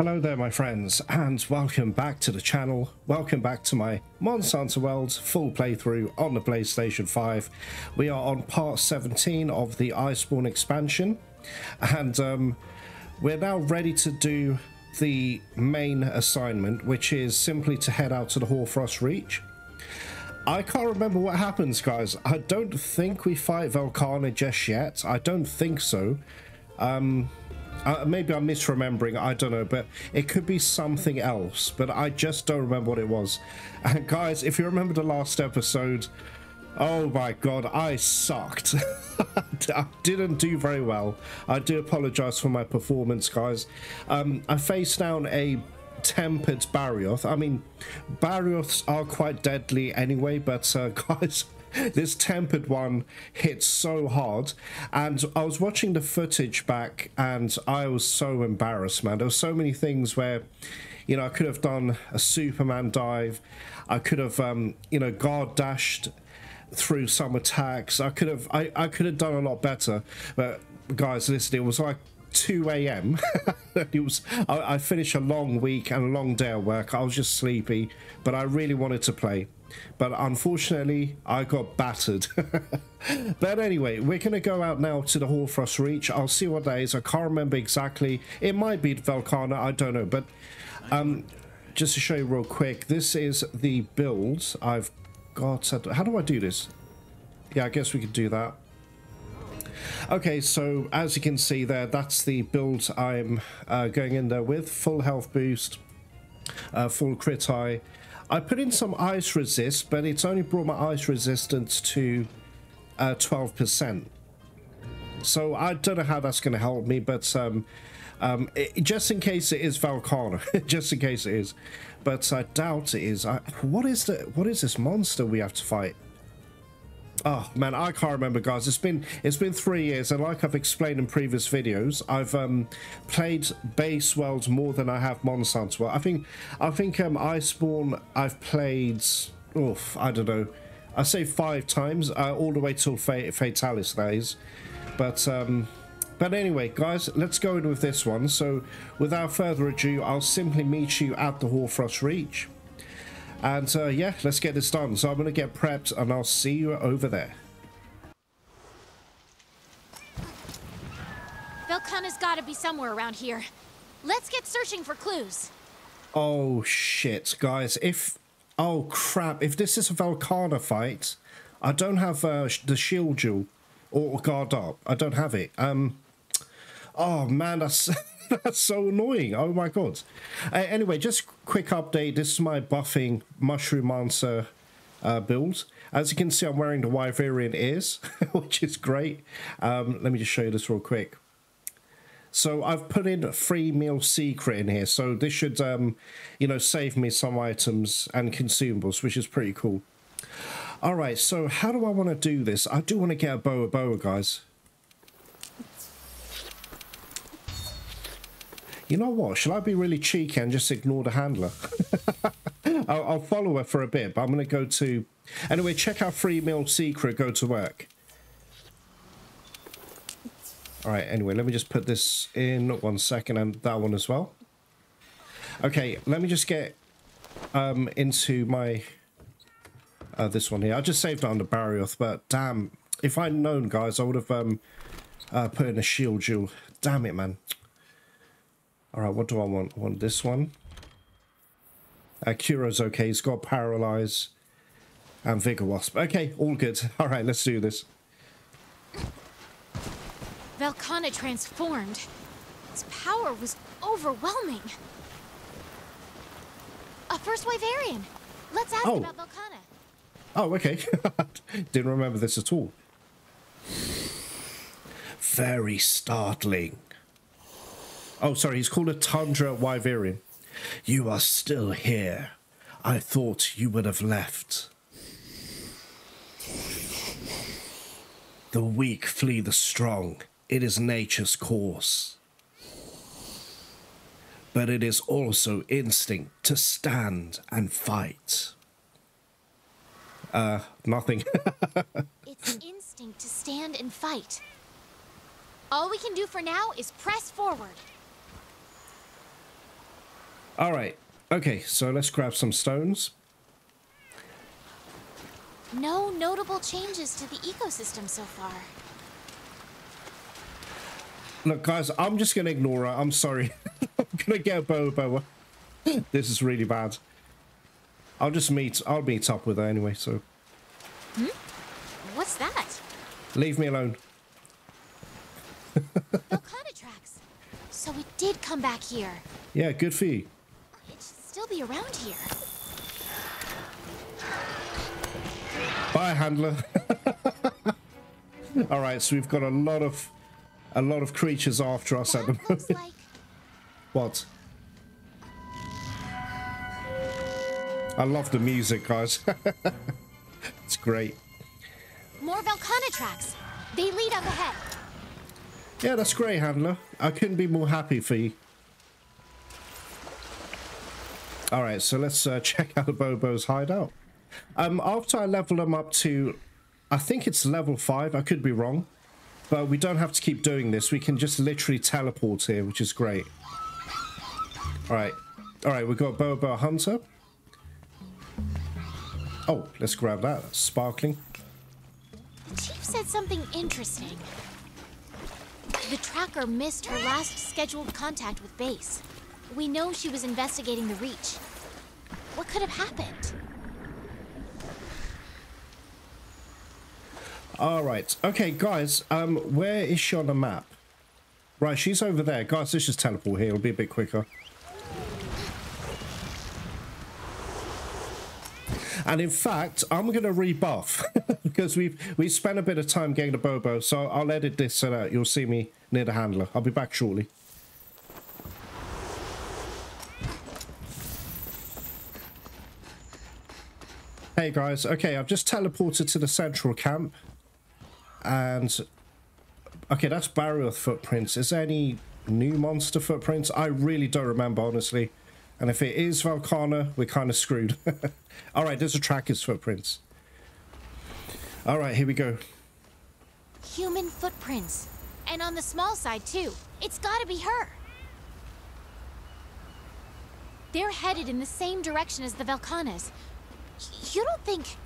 Hello there my friends and welcome back to the channel. Welcome back to my Hunter World full playthrough on the PlayStation 5. We are on part 17 of the Iceborne expansion and um, we're now ready to do the main assignment which is simply to head out to the Hoarfrost Reach. I can't remember what happens guys. I don't think we fight Velkhana just yet. I don't think so. Um, uh, maybe I'm misremembering, I don't know, but it could be something else, but I just don't remember what it was. And guys, if you remember the last episode, oh my god, I sucked. I didn't do very well. I do apologize for my performance, guys. Um, I faced down a tempered Barioth. I mean, Barioths are quite deadly anyway, but uh, guys, this tempered one hit so hard. And i was watching the footage back and i was so embarrassed man. There were so many things where you know i could have done a superman dive. I could have um you know guard dashed through some attacks. I could have i, I could have done a lot better. But guys listen it was like 2 a.m. it was I, I, finished a long week and a long day at work. I was just sleepy, but I really wanted to play but unfortunately I got battered. but anyway, we're going to go out now to the Hoarfrost Reach. I'll see what that is. I can't remember exactly. It might be Velkhana, I don't know. But um, just to show you real quick, this is the build I've got. How do I do this? Yeah, I guess we could do that. Okay, so as you can see there, that's the build I'm uh, going in there with. Full health boost, uh, full crit eye, I put in some ice resist, but it's only brought my ice resistance to 12%. Uh, so I don't know how that's going to help me, but um, um, it, just in case it is Velkhana, just in case it is, but I doubt it is. I, what is the what is this monster we have to fight? Oh man, I can't remember, guys. It's been it's been three years, and like I've explained in previous videos, I've um, played base worlds more than I have Hunter. Well, I think I think um, Iceborne I've played. Oof, I don't know. I say five times, uh, all the way till Fatalis days. But um, but anyway, guys, let's go in with this one. So, without further ado, I'll simply meet you at the Hoarfrost Reach. And uh, yeah, let's get this done. So I'm going to get prepped and I'll see you over there. Velkhana's got to be somewhere around here. Let's get searching for clues. Oh shit, guys. If... Oh crap, if this is a Velkhana fight, I don't have uh, the shield jewel or guard up. I don't have it. Um... Oh man, that's... That's so annoying. Oh my god. Uh, anyway, just quick update. This is my buffing Mushroomancer uh, build. As you can see, I'm wearing the Wyverian ears, which is great. Um, let me just show you this real quick. So I've put in a free meal secret in here. So this should, um, you know, save me some items and consumables, which is pretty cool. All right, so how do I want to do this? I do want to get a boa boa, guys. You know what? Shall I be really cheeky and just ignore the handler? I'll, I'll, follow her for a bit, but I'm going to go to... Anyway, check out free meal secret, go to work. Alright, anyway, let me just put this in one second and that one as well. Okay, let me just get um, into my... Uh, this one here. I just saved it under Barioth, but damn, if I'd known, guys, I would have um, uh, put in a shield jewel. Damn it, man. All right, what do I want? I want this one. Akira's okay. He's got Paralyze and Vigor Wasp. Okay, all good. All right, let's do this. Velkhana transformed. Its power was overwhelming. A first Wyverian. Let's ask oh. about Velkhana. Oh, okay. Didn't remember this at all. Very startling. Oh, sorry, he's called a Tundra Wyverian. You are still here. I thought you would have left. The weak flee the strong. It is nature's course. But it is also instinct to stand and fight. Uh, nothing. it's instinct to stand and fight. All we can do for now is press forward. All right. Okay, so let's grab some stones. No notable changes to the ecosystem so far. Look, guys, I'm just going to ignore her. I'm sorry. I'm going to get a this is really bad. I'll just meet, I'll meet up with her anyway, so. Hmm? What's that? Leave me alone. Velkhana tracks. So it did come back here. Yeah, good for you. Be around here. Bye, handler. All right, so we've got a lot of a lot of creatures after us that at the moment. Like... What? I love the music, guys. it's great. More Velkhana tracks. They lead up ahead. Yeah, that's great, handler. I couldn't be more happy for you. All right, so let's uh, check out Bobo's hideout. Um, after I level them up to, I think it's level 5, I could be wrong. But we don't have to keep doing this. We can just literally teleport here, which is great. Alright. Alright, we've got Bobo Hunter. Oh, let's grab that. That's sparkling. Chief said something interesting. The tracker missed her last scheduled contact with base. We know she was investigating the Reach. What could have happened? All right. Okay, guys, um, where is she on the map? Right, she's over there. Guys, let's just teleport here. It'll be a bit quicker. And in fact, I'm going to rebuff because we've we spent a bit of time getting the Bobo. So I'll edit this so that you'll see me near the handler. I'll be back shortly. Hey guys, okay, I've just teleported to the central camp. And okay, that's Barroth footprints. Is there any new monster footprints? I really don't remember, honestly. And if it is Velkhana, we're kind of screwed. All right, there's a tracker's footprints. All right, here we go. Human footprints. And on the small side, too. It's gotta be her. They're headed in the same direction as the Velkhanas. You don't think...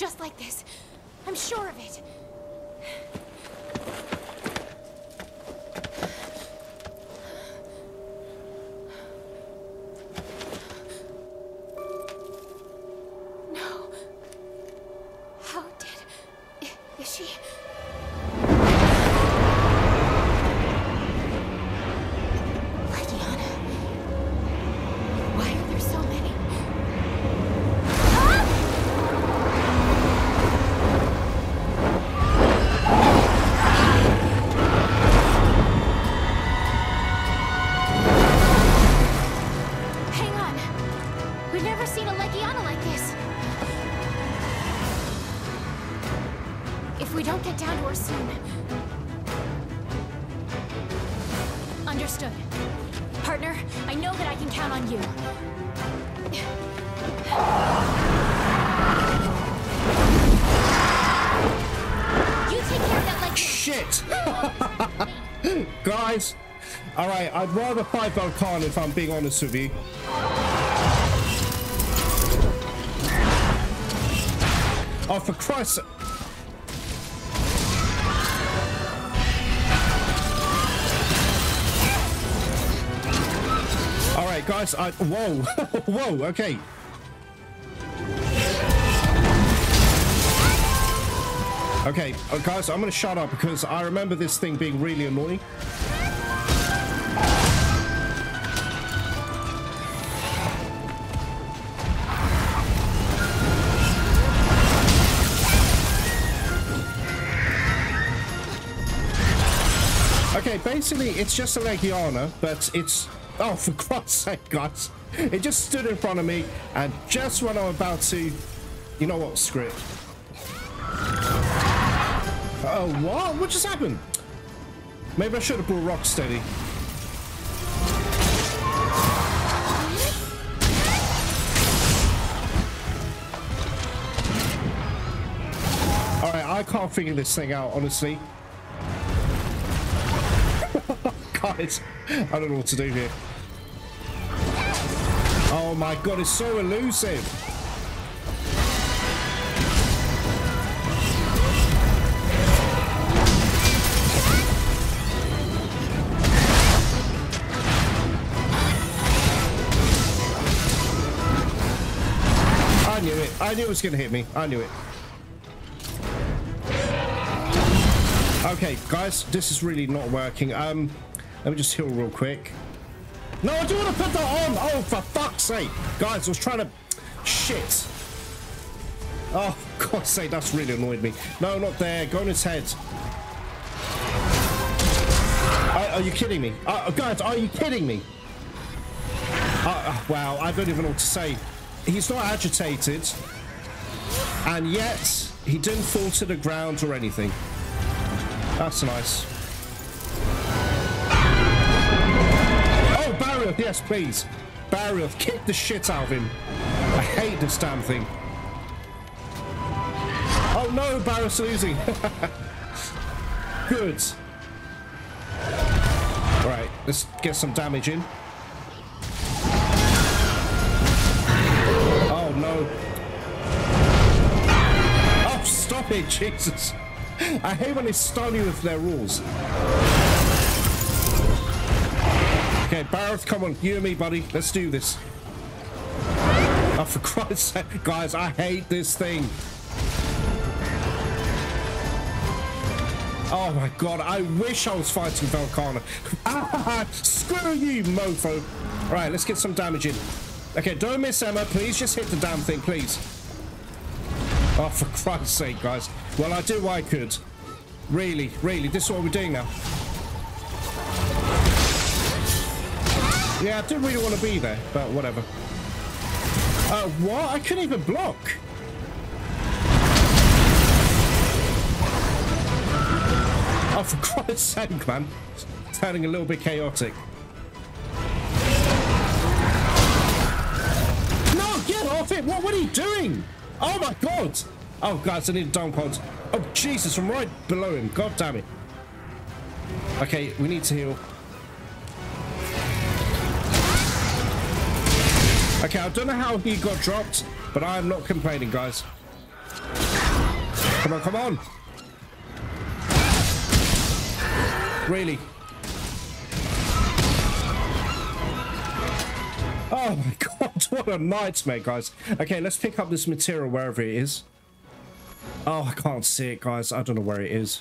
just like this. All right, I'd rather fight Velkhana if I'm being honest with you. Oh, for Christ's sake. guys, I... Whoa. Whoa, okay. Okay, uh, guys, I'm going to shut up because I remember this thing being really annoying. Basically, it's just a Legiana, but it's... Oh, for God's sake, guys. It just stood in front of me, and just when I'm about to... You know what, screw it. Oh, what? What just happened? Maybe I should have brought Rocksteady. Alright, I can't figure this thing out, honestly. Guys, I don't know what to do here. Oh my god, it's so elusive. I knew it. I knew it was going to hit me. I knew it. Okay, guys, this is really not working. Um, let me just heal real quick. No, I do want to put that on. Oh, for fuck's sake. Guys, I was trying to... Shit. Oh, God's sake, that's really annoyed me. No, not there. Go on his head. Are, you kidding me? Uh, guys, are you kidding me? Uh, wow, I don't even know what to say. He's not agitated. And yet, he didn't fall to the ground or anything. That's nice. Yes, please. Barioth, kick the shit out of him. I hate this damn thing. Oh no, Barioth's losing. Good. Right, let's get some damage in. Oh no. Oh, stop it, Jesus. I hate when they stun you with their rules. Okay, come on, you and me, buddy. Let's do this. Oh, for Christ's sake, guys, I hate this thing. Oh my god, I wish I was fighting Velkhana. Ah, screw you, mofo. Right, let's get some damage in. Okay, don't miss Emma. Please just hit the damn thing, please. Oh, for Christ's sake, guys. Well, I do what I could. Really, really, this is what we're doing now. Yeah, I didn't really want to be there, but whatever. Uh, what? I couldn't even block. Oh, for Christ's sake, man. It's turning a little bit chaotic. No, get off it! What, what are you doing? Oh my god! Oh, guys, I need a down pod. Oh, Jesus, from right below him. God damn it. Okay, we need to heal. Okay, I don't know how he got dropped, but I am not complaining, guys. Come on, come on. Really? Oh my god, what a nightmare, guys. Okay, let's pick up this material wherever it is. Oh, I can't see it, guys. I don't know where it is.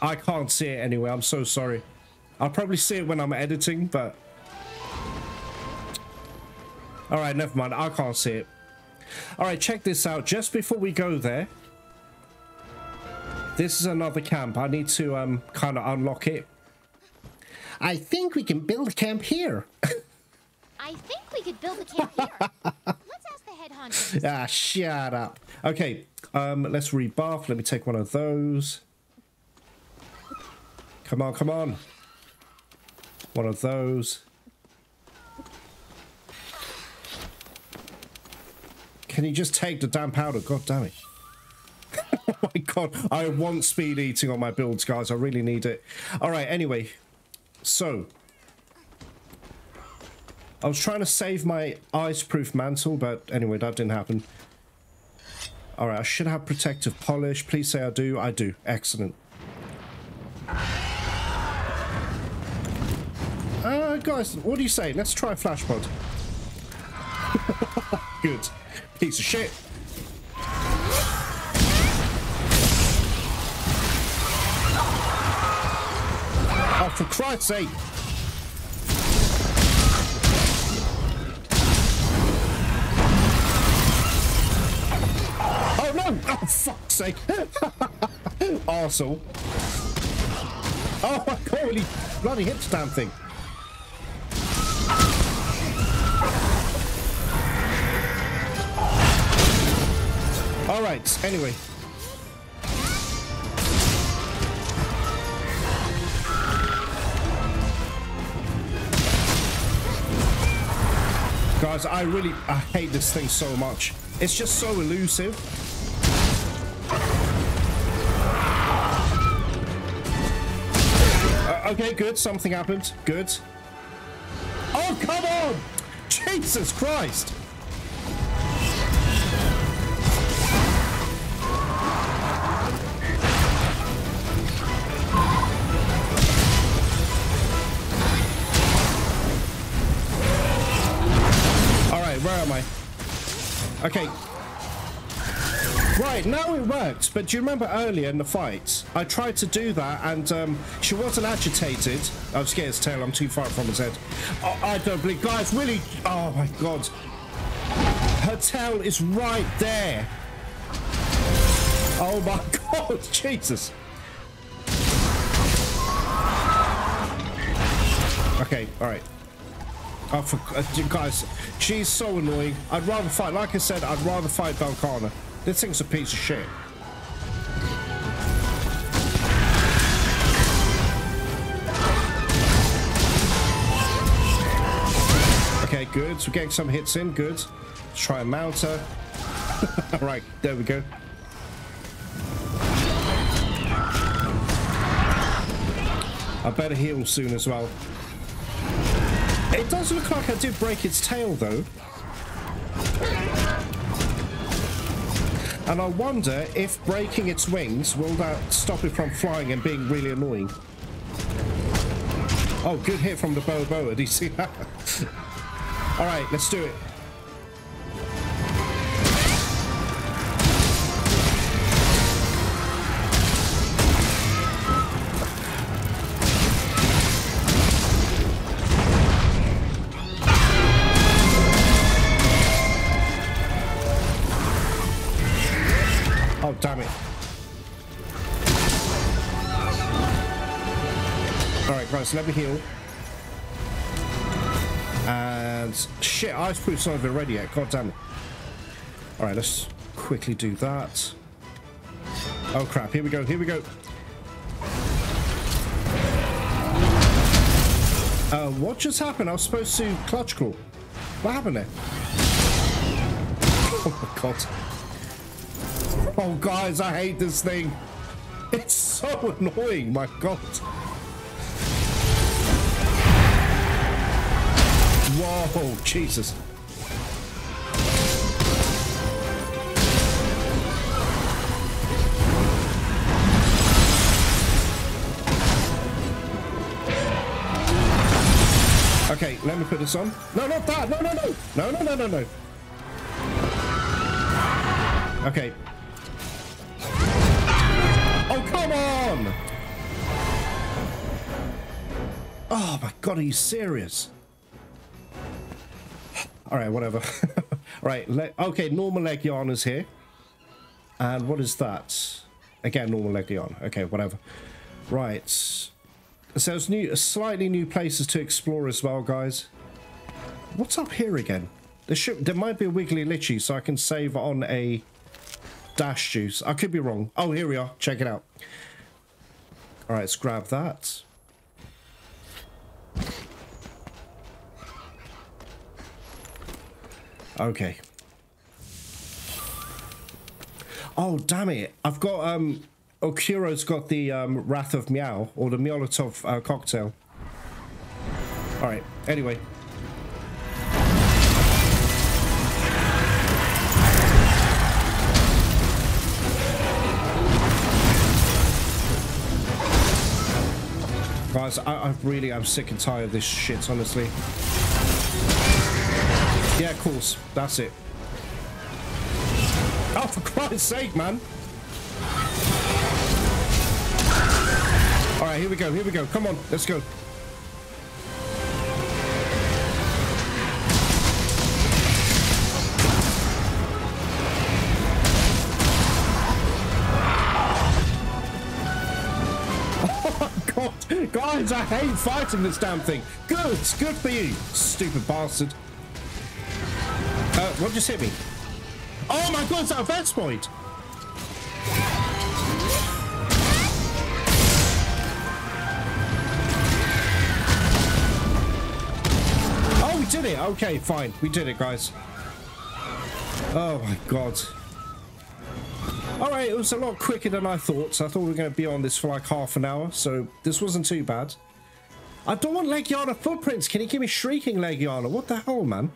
I can't see it anyway. I'm so sorry. I'll probably see it when I'm editing, but... Alright, never mind. I can't see it. Alright, check this out. Just before we go there, this is another camp. I need to um kind of unlock it. I think we can build a camp here. I think we could build a camp here. Let's ask the head honcho. ah, shut up. Okay, um, let's rebuff. Let me take one of those. Come on, come on. One of those. Can you just take the damn powder? God damn it. oh my god, I want speed eating on my builds, guys. I really need it. All right, anyway. So. I was trying to save my ice-proof mantle, but anyway, that didn't happen. All right, I should have protective polish. Please say I do. I do. Excellent. Uh, guys, what do you say? Let's try flash pod. Good. Piece of shit. Oh, for Christ's sake. Oh, no! Oh, fuck's sake. Arsehole. Oh, my God, bloody the thing. All right, anyway. Guys, I really, I hate this thing so much. It's just so elusive. Uh, okay, good. Something happened. Good. Oh, come on! Jesus Christ! Okay. Right, now it works, but do you remember earlier in the fight? I tried to do that and um, she wasn't agitated. I'm scared his tail, I'm too far from his head. Oh, I don't believe, guys, really, oh my god. Her tail is right there. Oh my god, Jesus. Okay, all right. Oh, for, uh, guys, she's so annoying. I'd rather fight, like I said, I'd rather fight Velkhana. This thing's a piece of shit. Okay, good. We're getting some hits in. Good. Let's try and mount her. All right, there we go. I better heal soon as well. It does look like I did break its tail, though. And I wonder if breaking its wings will that stop it from flying and being really annoying. Oh, good hit from the Boa Do you see that? All right, let's do it. Guys, let me heal. And shit, Ice Proof's not even ready yet. God damn it. Alright, let's quickly do that. Oh crap, here we go, here we go. Uh, what just happened? I was supposed to clutch claw. What happened there? Oh my god. Oh, guys, I hate this thing. It's so annoying, my god. Whoa, Jesus. Okay, let me put this on. No, not that. No, no, no. No, no, no, no, no. Okay, Oh, Come on! Oh my god, are you serious? Alright, whatever. right, okay, normal Legion is here. And what is that? Again, normal Legion. Okay, whatever. Right. So there's new, slightly new places to explore as well, guys. What's up here again? There should, there might be a Wiggly Litchi, so I can save on a dash juice. I could be wrong. Oh, here we are. Check it out. All right, let's grab that. Okay. Oh, damn it. I've got, um, Okuro's got the um, Wrath of Meow, or the Molotov uh, cocktail. Alright, anyway. Guys, I, I really am sick and tired of this shit, honestly. Yeah, of course. That's it. Oh, for Christ's sake, man. All right, here we go. Here we go. Come on, let's go. Oh god, guys, I hate fighting this damn thing. Good, good for you, stupid bastard. Uh, what just hit me? Oh my god, is that a point? Oh, we did it. Okay, fine. We did it, guys. Oh my god. Alright, it was a lot quicker than I thought. I thought we were going to be on this for like half an hour, so this wasn't too bad. I don't want Legiana footprints. Can you give me Shrieking Legiana? What the hell, man?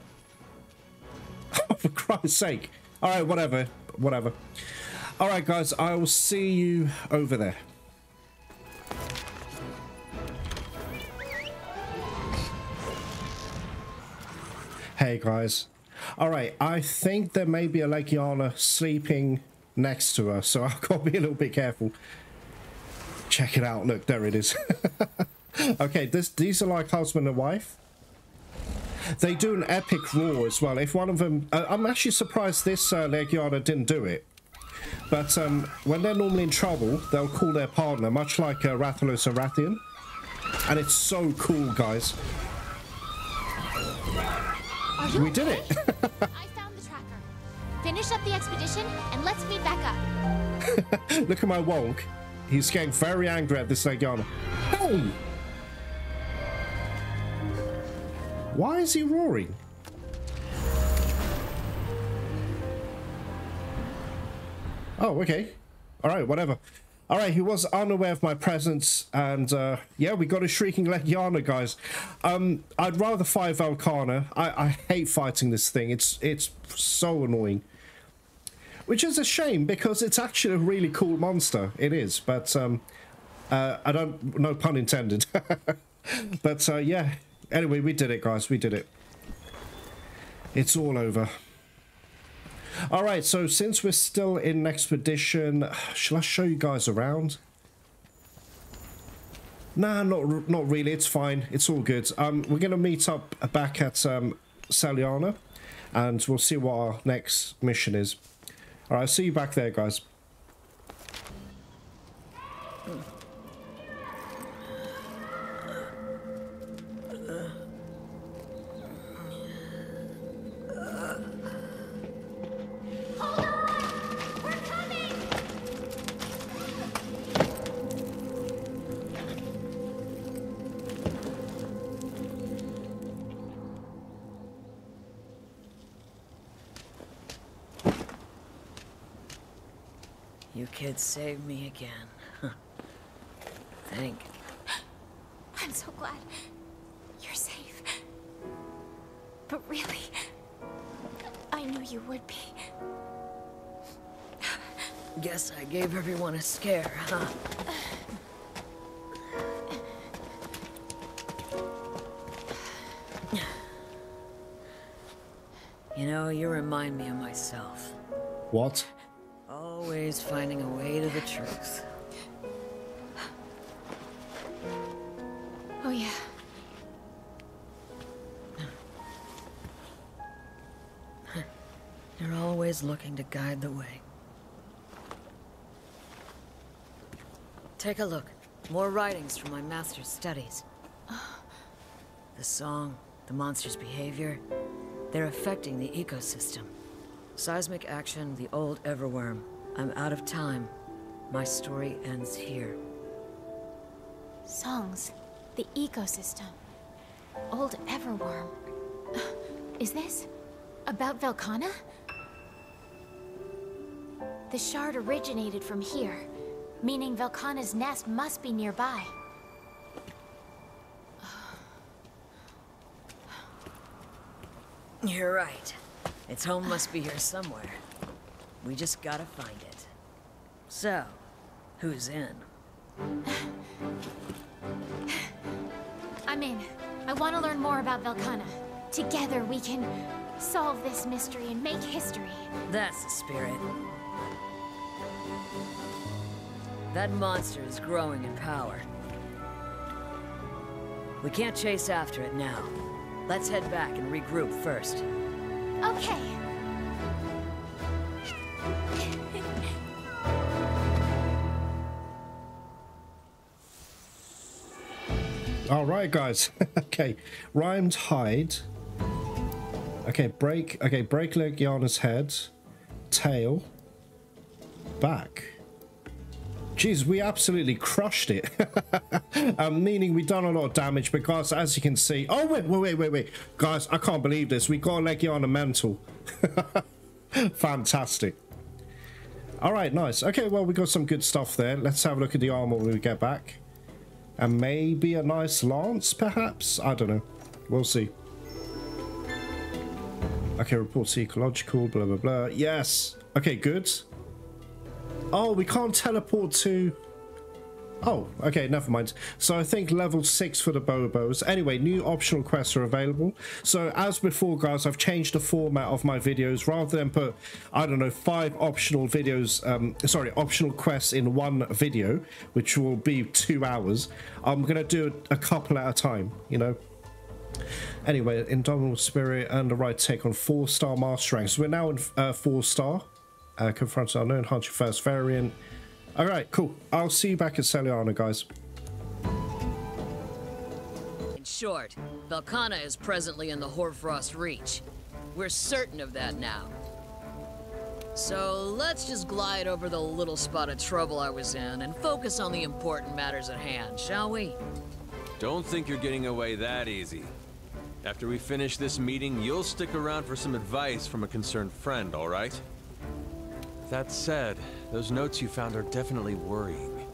For Christ's sake. Alright, whatever. Whatever. Alright, guys, I will see you over there. Hey, guys. Alright, I think there may be a Legiana sleeping next to her, so I've got to be a little bit careful. Check it out. Look, there it is. okay, this these are like husband and wife. They do an epic roar as well. If one of them... Uh, I'm actually surprised this uh, Legiana didn't do it. But um, when they're normally in trouble, they'll call their partner, much like uh, Rathalos and Rathian. And it's so cool, guys. We did it. I found the tracker. Finish up the expedition and let's meet back up. Look at my wonk. He's getting very angry at this Legiana. Oh! Why is he roaring? Oh, okay. Alright, whatever. Alright, he was unaware of my presence, and uh, yeah, we got a Shrieking Legiana, guys. Um, I'd rather fight Velkhana. I, I hate fighting this thing. It's it's so annoying. Which is a shame, because it's actually a really cool monster. It is, but um, uh, I don't... No pun intended. but uh, yeah, anyway, we did it, guys. We did it. It's all over. All right, so since we're still in Expedition, shall I show you guys around? Nah, not not really. It's fine. It's all good. Um, we're gonna meet up back at um, Seliana, and we'll see what our next mission is. All right, see you back there, guys. You kids saved me again. Thank I'm so glad you're safe. But really, I knew you would be. Guess I gave everyone a scare, huh? You know, you remind me of myself. What? Always finding a way to the truth. Oh, yeah. You're always looking to guide the way. Take a look. More writings from my master's studies. The song, the monster's behavior, they're affecting the ecosystem. Seismic action, the old Everworm. I'm out of time. My story ends here. Songs. The ecosystem. Old Everworm. Is this about Velkhana? The shard originated from here, meaning Velkhana's nest must be nearby. You're right. Its home must be here somewhere. We just gotta find it. So, who's in? I'm in. I want to learn more about Velkhana. Together we can solve this mystery and make history. That's the spirit. That monster is growing in power. We can't chase after it now. Let's head back and regroup first. Okay. Right, guys. okay, rhymed hide. Okay, break. Okay, break Legiana's head, tail, back. Jeez, we absolutely crushed it. um, meaning we done a lot of damage because, as you can see, oh wait, wait, wait, wait, wait, guys, I can't believe this. We got Legiana mental. Fantastic. All right, nice. Okay, well, we got some good stuff there. Let's have a look at the armor when we get back. And maybe a nice lance, perhaps? I don't know. We'll see. Okay, reports ecological, blah, blah, blah. Yes. Okay, good. Oh, we can't teleport to... Oh, okay, never mind. So I think level 6 for the Bobos. Anyway, new optional quests are available. So as before, guys, I've changed the format of my videos. Rather than put, I don't know, five optional videos, um, sorry, optional quests in one video, which will be two hours, I'm going to do a couple at a time, you know? Anyway, Indomitable Spirit and the right take on 4-star Master Rank. So we're now in 4-star. Uh, confronts unknown, hunt your first variant. All right, cool. I'll see you back at Seliana, guys. In short, Velkhana is presently in the Hoarfrost Reach. We're certain of that now. So let's just glide over the little spot of trouble I was in and focus on the important matters at hand, shall we? Don't think you're getting away that easy. After we finish this meeting, you'll stick around for some advice from a concerned friend, all right? That said, those notes you found are definitely worrying.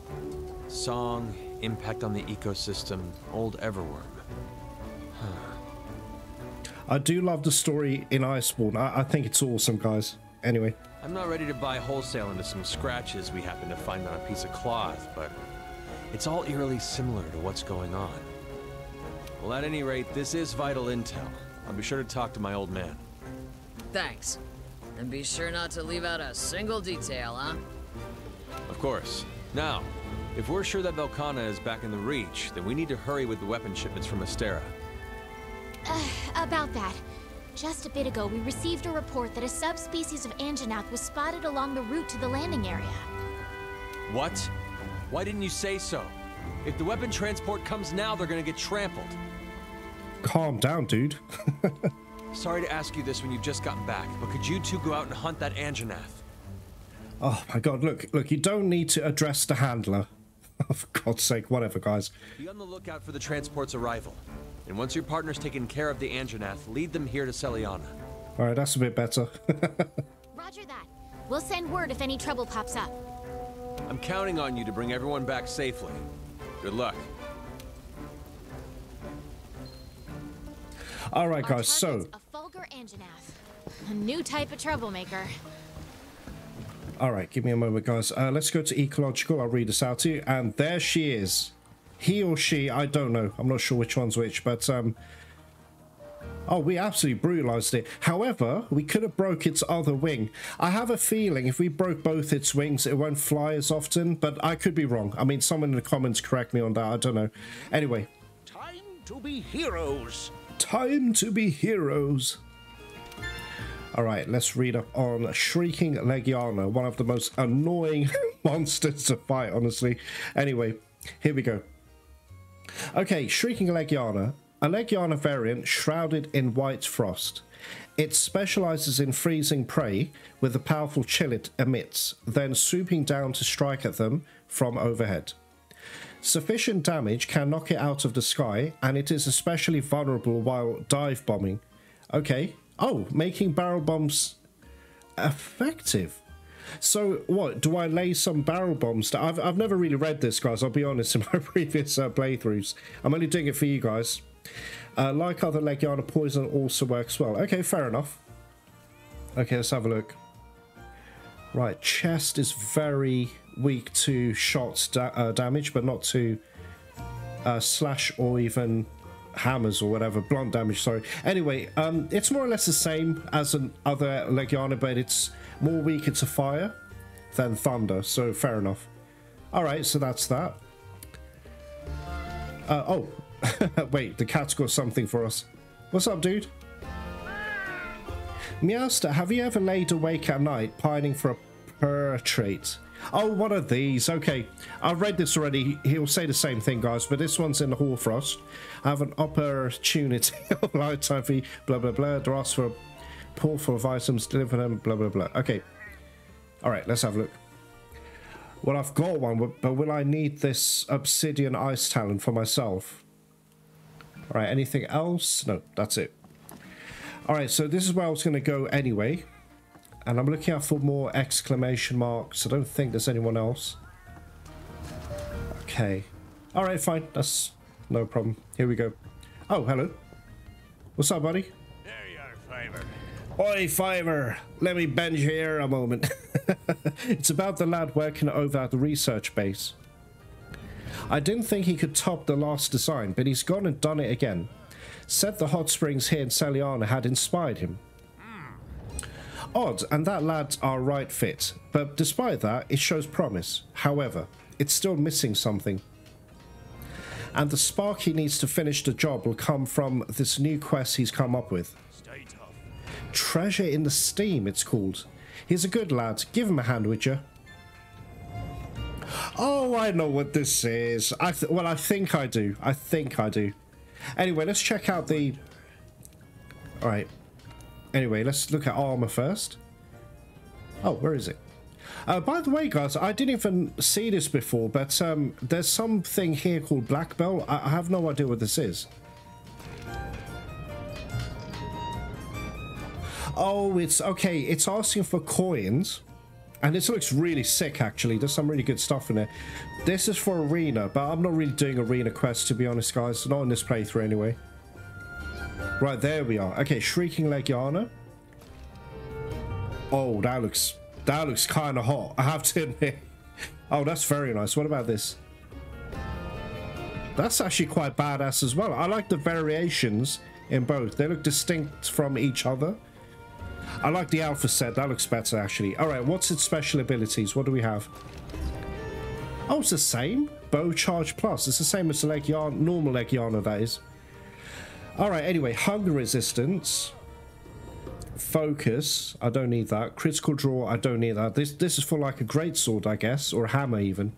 Song, impact on the ecosystem, old Everworm. I do love the story in Iceborne. I, I think it's awesome, guys. Anyway. I'm not ready to buy wholesale into some scratches we happen to find on a piece of cloth, but it's all eerily similar to what's going on. Well, at any rate, this is vital intel. I'll be sure to talk to my old man. Thanks. And be sure not to leave out a single detail, huh? Of course. Now, if we're sure that Velkhana is back in the Reach, then we need to hurry with the weapon shipments from Astera. Uh, about that. Just a bit ago, we received a report that a subspecies of Anjanath was spotted along the route to the landing area. What? Why didn't you say so? If the weapon transport comes now, they're gonna get trampled. Calm down, dude. Sorry to ask you this when you've just gotten back, but could you two go out and hunt that Anjanath? Oh my god, look, look, you don't need to address the handler. For God's sake, whatever, guys. Be on the lookout for the transport's arrival. And once your partner's taken care of the Anjanath, lead them here to Seliana. Alright, that's a bit better. Roger that. We'll send word if any trouble pops up. I'm counting on you to bring everyone back safely. Good luck. All right, guys. So a Fulgur Anjanath, a new type of troublemaker. All right, give me a moment, guys. Uh, let's go to ecological. I'll read this out to you, and there she is. He or she, I don't know. I'm not sure which one's which, but um. Oh, we absolutely brutalized it. However, we could have broke its other wing. I have a feeling if we broke both its wings, it won't fly as often, but I could be wrong. I mean, someone in the comments correct me on that. I don't know. Anyway. Time to be heroes. Time to be heroes. All right, let's read up on Shrieking Legiana, one of the most annoying monsters to fight, honestly. Anyway, here we go. Okay, Shrieking Legiana, a Legiana variant shrouded in white frost. It specializes in freezing prey with the powerful chill it emits, then swooping down to strike at them from overhead. Sufficient damage can knock it out of the sky, and it is especially vulnerable while dive bombing. Okay. Oh, making barrel bombs effective. So what? Do I lay some barrel bombs? I've I've never really read this, guys. I'll be honest. In my previous uh, playthroughs, I'm only doing it for you guys. Uh, like other Legiana, poison also works well. Okay, fair enough. Okay, let's have a look. Right, chest is very weak to shot da uh, damage, but not to uh, slash or even hammers or whatever, blunt damage, sorry. Anyway, um, it's more or less the same as an other Legiana, but it's more weaker to fire than thunder, so fair enough. Alright, so that's that. Uh, oh, wait, the cat's got something for us. What's up, dude? Meowster, have you ever laid awake at night pining for a portrait? Oh, one of these. Okay, I've read this already. He'll say the same thing, guys, but this one's in the Hoarfrost. I have an opportunity of lifetime fee, blah, blah, blah. To ask for a pool full of items, deliver them, blah, blah, blah. Okay. All right, let's have a look. Well, I've got one, but will I need this obsidian ice talent for myself? All right, anything else? No, that's it. All right, so this is where I was going to go anyway. And I'm looking out for more exclamation marks. I don't think there's anyone else. Okay. All right, fine. That's no problem. Here we go. Oh, hello. What's up, buddy? There you are, Fiver. Oi, Fiver. Let me bend you here a moment. it's about the lad working over at the research base. I didn't think he could top the last design, but he's gone and done it again. Said the hot springs here in Seliana had inspired him. Odd, and that lad's our right fit, but despite that, it shows promise. However, it's still missing something. And the spark he needs to finish the job will come from this new quest he's come up with. Treasure in the Steam, it's called. He's a good lad. Give him a hand, would you? Oh, I know what this is. I well, I think I do. I think I do. Anyway, let's check out the... Alright. Anyway, let's look at armor first. Oh, where is it? Uh, by the way, guys, I didn't even see this before, but um, there's something here called Black Belt. I, I have no idea what this is. Oh, it's okay. It's asking for coins. And this looks really sick, actually. There's some really good stuff in it. This is for Arena, but I'm not really doing Arena quests, to be honest, guys. Not in this playthrough, anyway. Right, there we are. Okay, Shrieking Legiana. Oh, that looks... That looks kind of hot, I have to admit. Oh, that's very nice. What about this? That's actually quite badass as well. I like the variations in both. They look distinct from each other. I like the alpha set. That looks better, actually. All right, what's its special abilities? What do we have? Oh, it's the same. Bow Charge Plus. It's the same as the Legiana, normal Legiana, that is. All right, anyway, Hunger Resistance. Focus. I don't need that. Critical Draw. I don't need that. This this is for like a great sword, I guess, or a hammer even.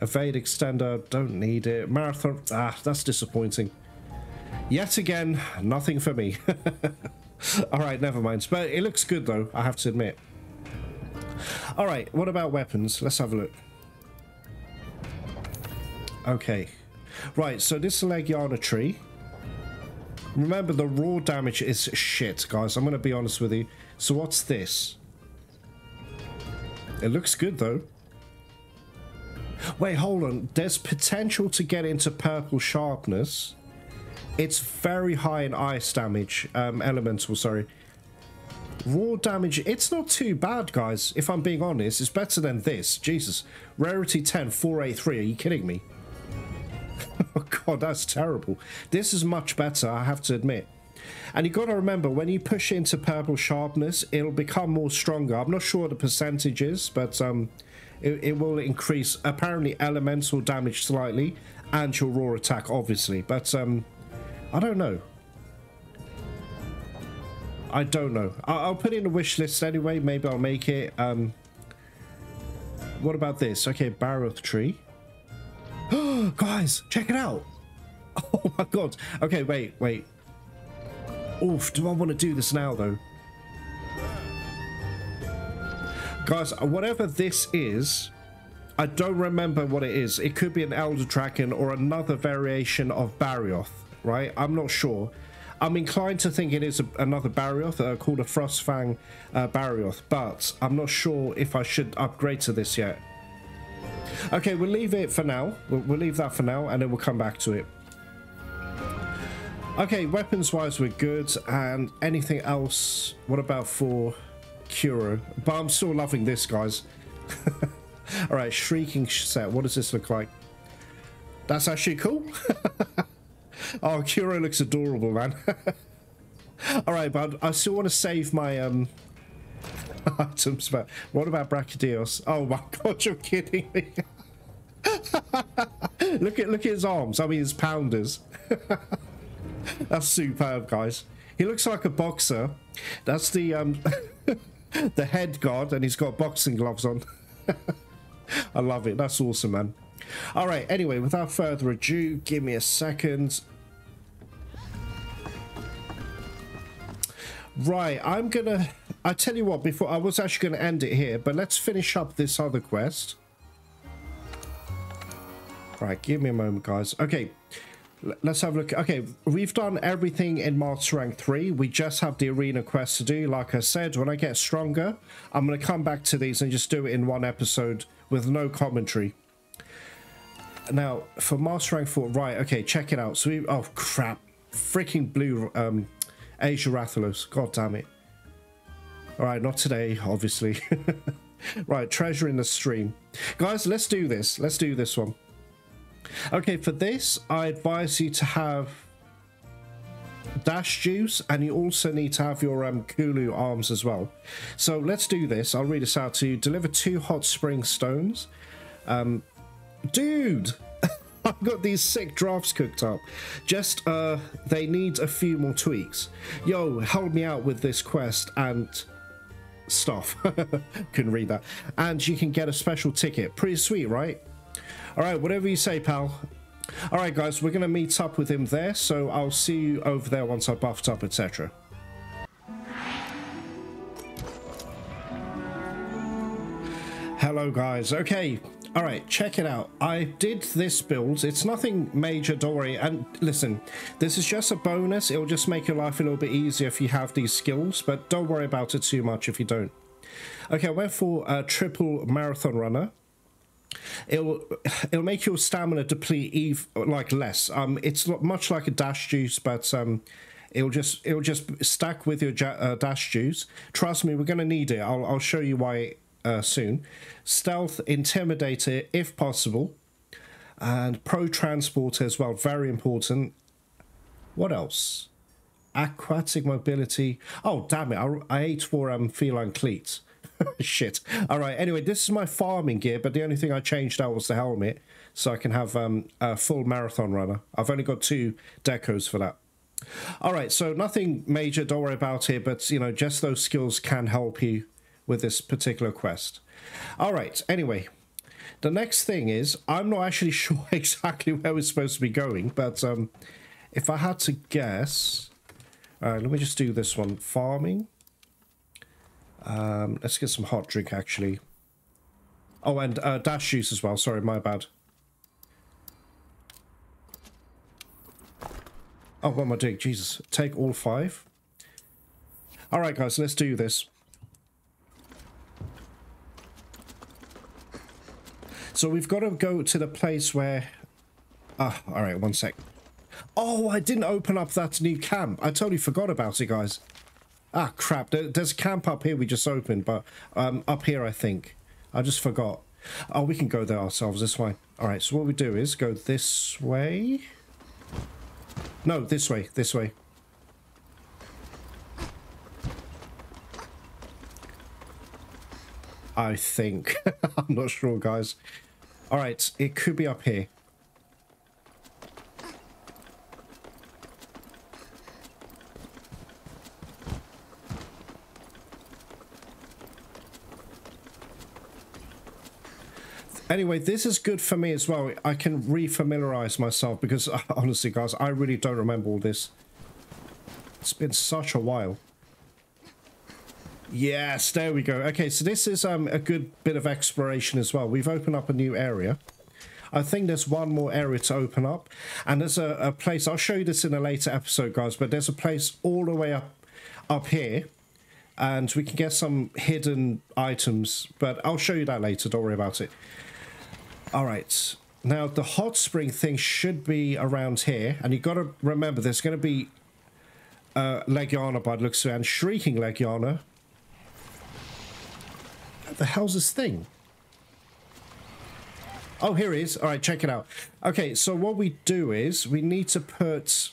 Evade Extender. Don't need it. Marathon. Ah, that's disappointing. Yet again, nothing for me. Alright, never mind. But it looks good though, I have to admit. Alright, what about weapons? Let's have a look. Okay. Right, so this is a Legiana tree. Remember, the raw damage is shit, guys. I'm going to be honest with you. So what's this? It looks good, though. Wait, hold on. There's potential to get into purple sharpness. It's very high in ice damage. Um, elemental, sorry. Raw damage, it's not too bad, guys. If I'm being honest, it's better than this. Jesus. Rarity 10, 483. Are you kidding me? oh, God, that's terrible. This is much better, I have to admit. And you got to remember, when you push into purple sharpness, it'll become more stronger. I'm not sure the percentage is, but um, it, it will increase, apparently, elemental damage slightly, and your raw attack, obviously. But um, I don't know. I don't know. I'll, I'll put in a wish list anyway. Maybe I'll make it. Um, what about this? Okay, Barioth tree. Guys, check it out. Oh my god. Okay, wait, wait. Oof, do I want to do this now though? Guys, whatever this is, I don't remember what it is. It could be an Elder Dragon or another variation of Barioth, right? I'm not sure. I'm inclined to think it is a, another Barioth uh, called a Frostfang uh, Barioth, but I'm not sure if I should upgrade to this yet. Okay, we'll leave it for now. We'll, we'll leave that for now, and then we'll come back to it. Okay, weapons-wise, we're good. And anything else? What about for Kuro? But I'm still loving this, guys. All right, Shrieking set. What does this look like? That's actually cool. Oh, Kuro looks adorable, man. All right, but I still want to save my um items. But what about Brachydios? Oh my god, you're kidding me. look at look at his arms. I mean, his pounders. That's superb, guys. He looks like a boxer. That's the um the head guard, and he's got boxing gloves on. I love it. That's awesome, man. All right. Anyway, without further ado, give me a second. Right, I'm gonna. I tell you what. Before I was actually gonna end it here, but let's finish up this other quest. Right, give me a moment, guys. Okay, let's have a look. Okay, we've done everything in Master Rank 3. We just have the arena quest to do. Like I said, when I get stronger, I'm going to come back to these and just do it in one episode with no commentary. Now, for Master Rank 4, right, okay, check it out. So we, oh crap, freaking blue um, Azure Rathalos, god damn it. Alright, not today, obviously. right, treasure in the steam. Guys, let's do this. Let's do this one. Okay, for this, I advise you to have dash juice and you also need to have your um, Kulu arms as well. So let's do this. I'll read this out to you. Deliver two hot spring stones. Um, dude! I've got these sick drafts cooked up. Just, uh, they need a few more tweaks. Yo, help me out with this quest and stuff. Couldn't read that. And you can get a special ticket. Pretty sweet, right? All right, whatever you say, pal. All right, guys, we're going to meet up with him there, so I'll see you over there once I buffed up, etc. Hello, guys. Okay, all right, check it out. I did this build. It's nothing major, don't worry. And listen, this is just a bonus. It'll just make your life a little bit easier if you have these skills, but don't worry about it too much if you don't. Okay, I went for a triple marathon runner it'll it'll make your stamina deplete eve like less. Um, it's much like a dash juice, but um, it'll just it'll just stack with your uh, dash juice. Trust me, we're gonna need it. I'll I'll show you why uh, soon. Stealth, intimidator, if possible, and pro transporter as well. Very important. What else? Aquatic mobility. Oh damn it! I, I ate for um feline cleats. Shit. All right. Anyway, this is my farming gear, but the only thing I changed out was the helmet, so I can have um, a full marathon runner. I've only got two decos for that. All right. So nothing major. Don't worry about it. But you know, just those skills can help you with this particular quest. All right. Anyway, the next thing is I'm not actually sure exactly where we're supposed to be going, but um, if I had to guess, all right, let me just do this one. Farming. Um, let's get some hot drink, actually. Oh, and uh, dash juice as well. Sorry, my bad. Oh, what am I doing? Jesus. Take all five. All right, guys, let's do this. So we've got to go to the place where... Ah, all right, one sec. Oh, I didn't open up that new camp. I totally forgot about it, guys. Ah, crap. there's a camp up here we just opened, but um, up here, I think. I just forgot. Oh, we can go there ourselves. This way. All right, so what we do is go this way. No, this way. This way. I think. I'm not sure, guys. All right, it could be up here. Anyway, this is good for me as well. I can refamiliarize myself because, honestly, guys, I really don't remember all this. It's been such a while. Yes, there we go. Okay, so this is um, a good bit of exploration as well. We've opened up a new area. I think there's one more area to open up. And there's a, a place, I'll show you this in a later episode, guys, but there's a place all the way up, up here. And we can get some hidden items, but I'll show you that later. Don't worry about it. All right. Now, the hot spring thing should be around here. And you've got to remember, there's going to be uh, Legiana by the looks of it, and Shrieking Legiana. The hell's this thing? Oh, here he is. All right, check it out. Okay, so what we do is we need to put...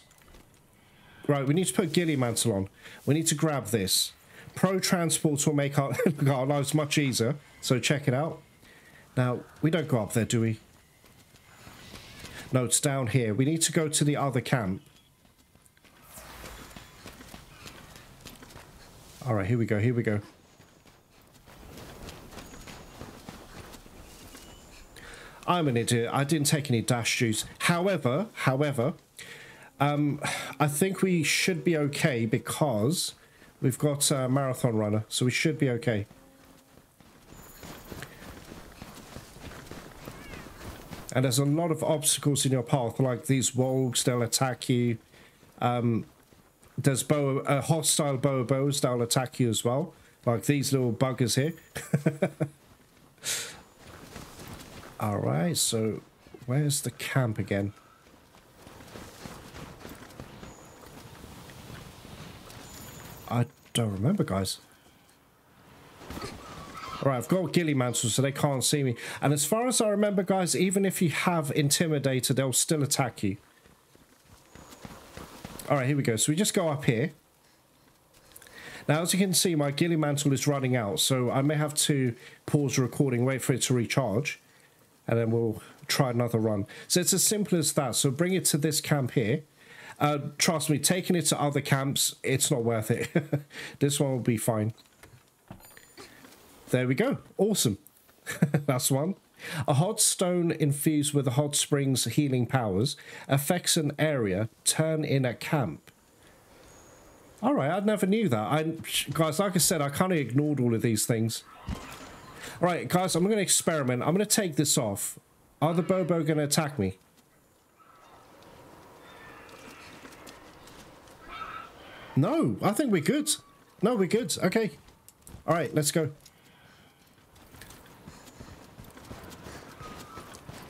Right, we need to put Ghillie mantle on. We need to grab this. Pro transport will make our, our lives much easier. So check it out. Now, we don't go up there, do we? No, it's down here. We need to go to the other camp. All right, here we go, here we go. I'm an idiot. I didn't take any dash juice. However, however, um, I think we should be okay because we've got a marathon runner, so we should be okay. And there's a lot of obstacles in your path, like these wolves, they'll attack you. Um, there's bow, uh, hostile bobos that'll attack you as well, like these little buggers here. All right, so where's the camp again? I don't remember, guys. All right, I've got ghillie mantles, so they can't see me. And as far as I remember, guys, even if you have Intimidator, they'll still attack you. All right, here we go. So we just go up here. Now, as you can see, my ghillie mantle is running out, so I may have to pause the recording, wait for it to recharge and then we'll try another run. So it's as simple as that. So bring it to this camp here. Uh, trust me, taking it to other camps, it's not worth it. this one will be fine. There we go. Awesome. That's one. A hot stone infused with the hot springs healing powers affects an area. Turn in a camp. All right, I never knew that. I, guys, like I said, I kind of ignored all of these things. All right, guys, I'm going to experiment. I'm going to take this off. Are the Bobo going to attack me? No, I think we're good. No, we're good. Okay. All right, let's go.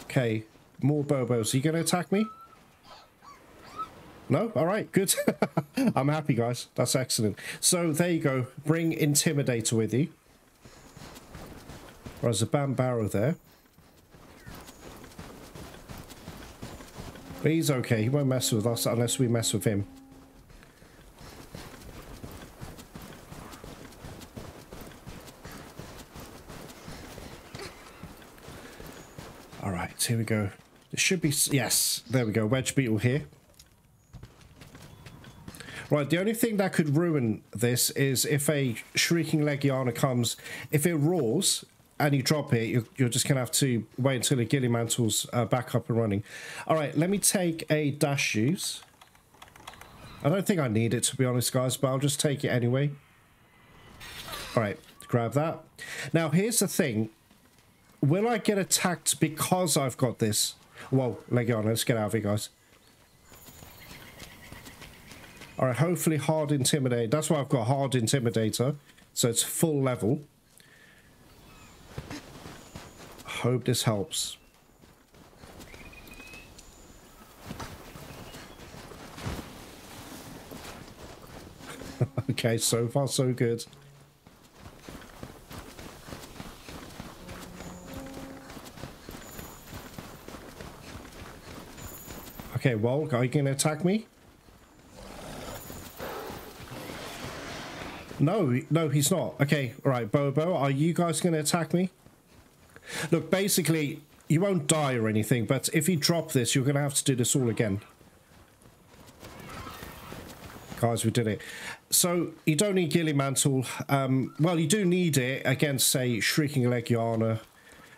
Okay, more Bobos. Are you going to attack me? No? All right, good. I'm happy, guys. That's excellent. So there you go. Bring Intimidator with you. There's a Banbaro there. But he's okay. He won't mess with us unless we mess with him. Alright, here we go. It should be... Yes, there we go. Wedge Beetle here. Right, the only thing that could ruin this is if a Shrieking Legiana comes... If it roars, and you drop it, you're, you're just going to have to wait until the ghillie mantle's uh, back up and running. All right, let me take a dash juice. I don't think I need it, to be honest, guys, but I'll just take it anyway. All right, grab that. Now, here's the thing. Will I get attacked because I've got this? Whoa, leg on. Let's get out of here, guys. All right, hopefully hard intimidate. That's why I've got hard intimidator. So it's full level. Hope this helps. okay, so far so good. Okay, well, are you going to attack me? No, no, he's not. Okay, all right, Bobo, are you guys going to attack me? Look, basically, you won't die or anything, but if you drop this, you're going to have to do this all again. Guys, we did it. So, you don't need Ghillie Mantle. Um, well, you do need it against, say, Shrieking Legiana,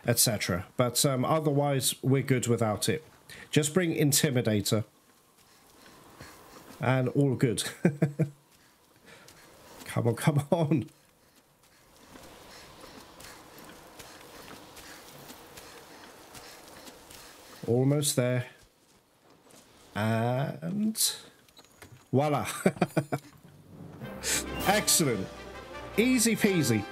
etc. But um, otherwise, we're good without it. Just bring Intimidator. And all good. come on, come on. Almost there. And voila. Excellent. Easy peasy.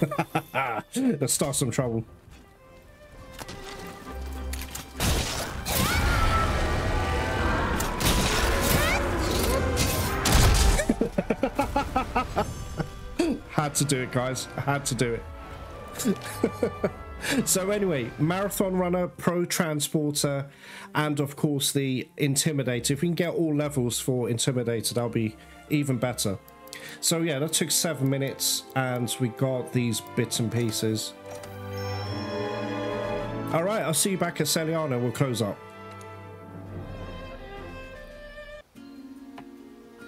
Let's start some trouble. Had to do it, guys. I had to do it. so anyway, Marathon Runner, Pro Transporter, and of course the Intimidator. If we can get all levels for Intimidator, that'll be even better. So yeah, that took seven minutes, and we got these bits and pieces. All right, I'll see you back at Seliana. We'll close up.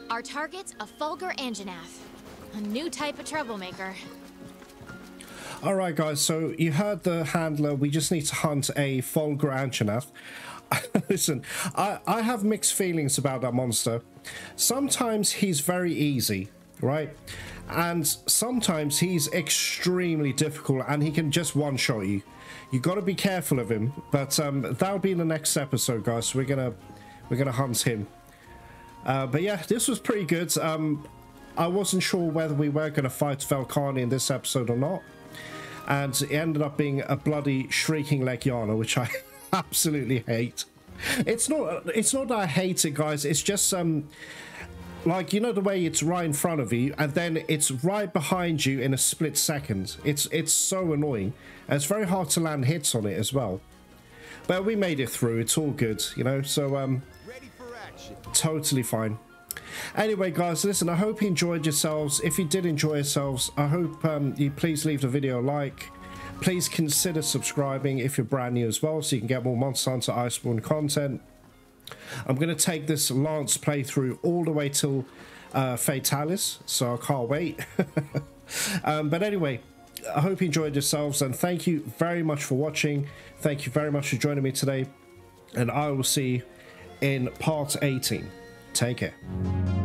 Our target's a Fulgur Anjanath, a new type of troublemaker. All right, guys. So you heard the handler. We just need to hunt a Fulgur Anjanath. Listen, I, I have mixed feelings about that monster. Sometimes he's very easy, right? And sometimes he's extremely difficult and he can just one-shot you. You got to be careful of him. But um, that'll be in the next episode, guys. So we're gonna we're gonna hunt him. Uh, but yeah, this was pretty good. Um, I wasn't sure whether we were going to fight Velkhana in this episode or not. And it ended up being a bloody shrieking Legiana, which I absolutely hate. It's not it's not that I hate it, guys. It's just um like you know the way it's right in front of you and then it's right behind you in a split second. It's it's so annoying. And it's very hard to land hits on it as well. But we made it through. It's all good, you know. So um totally fine. Anyway, guys, listen, I hope you enjoyed yourselves. If you did enjoy yourselves, I hope um, you please leave the video a like. Please consider subscribing if you're brand new as well, so you can get more Monster Hunter Iceborne content. I'm going to take this Lance playthrough all the way till uh, Fatalis, so I can't wait. um, but anyway, I hope you enjoyed yourselves, and thank you very much for watching. Thank you very much for joining me today, and I will see you in part 18. Take care.